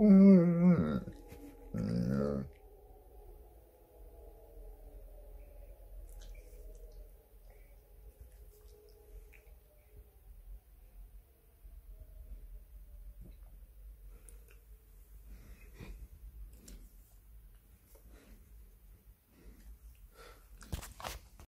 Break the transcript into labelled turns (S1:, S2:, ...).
S1: Mm.